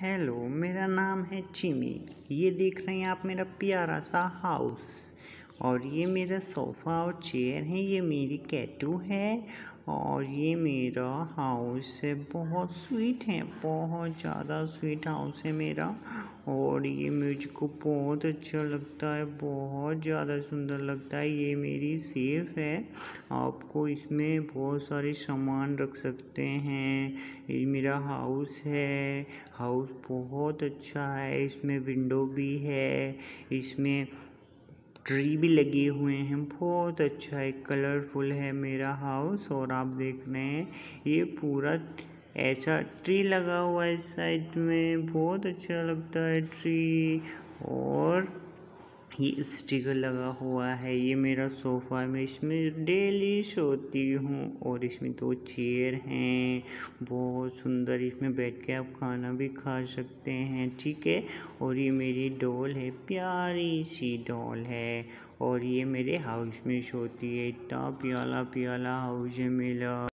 Hello मेरा नाम है चिमी। ये देख रहे हैं आप मेरा प्यारा सा हाउस और ये मेरा सोफ़ा और चेयर है, ये मेरी कैटू है। और ये मेरा हाउस है। बहुत स्वीट है, बहुत ज़्यादा स्वीट हाउस है मेरा। और ये मुझको बहुत अच्छा लगता है, बहुत ज़्यादा सुंदर लगता है। ये मेरी सेफ़ है। आपको इसमें बहुत सारे सामान रख सकते हैं। ये मेरा हाउस है। हाउस बहुत अच्छा है। इसमें विंडो भी है। इसमें ट्री भी लगे हुए हैं। बहुत अच्छा है। कलरफुल है मेरा हाउस और आप देख रहे हैं। ये पूरा ऐसा ट्री लगा हुआ है इस साइड में, बहुत अच्छा लगता है ट्री। और ये स्टिकर लगा हुआ है, ये मेरा सोफ़ा है, मैं इसमें डेली सोती हूँ। और इसमें दो चेयर हैं, बहुत सुंदर, इसमें बैठ के आप खाना भी खा सकते हैं, ठीक है? और ये मेरी डॉल है, प्यारी सी डॉल है। और ये मेरे हाउस में सोती है, इतना प्याला प्याला हाउस है मेरा।